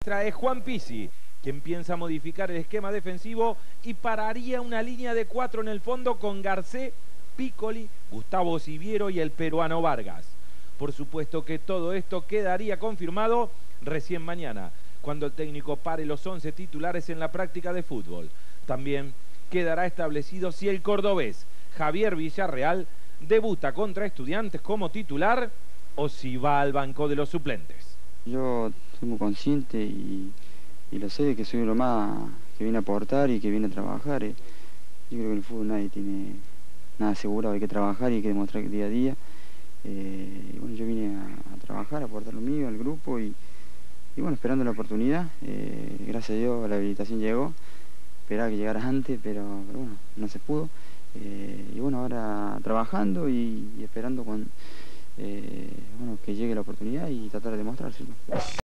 es Juan Pisi, quien piensa modificar el esquema defensivo y pararía una línea de cuatro en el fondo con Garcé, Piccoli, Gustavo Siviero y el peruano Vargas. Por supuesto que todo esto quedaría confirmado recién mañana, cuando el técnico pare los 11 titulares en la práctica de fútbol. También quedará establecido si el cordobés Javier Villarreal debuta contra estudiantes como titular o si va al banco de los suplentes. Yo soy muy consciente y, lo sé que soy lo más que viene a aportar y que viene a trabajar. Eh. Yo creo que el fútbol nadie tiene nada asegurado, hay que trabajar y hay que demostrar día a día. Eh, bueno, yo vine a, trabajar, a aportar lo mío al grupo y, bueno, esperando la oportunidad. Eh, gracias a Dios la habilitación llegó, esperaba que llegara antes, pero, bueno, no se pudo. y bueno, ahora trabajando y, esperando con, que llegue la oportunidad y tratar de demostrárselo.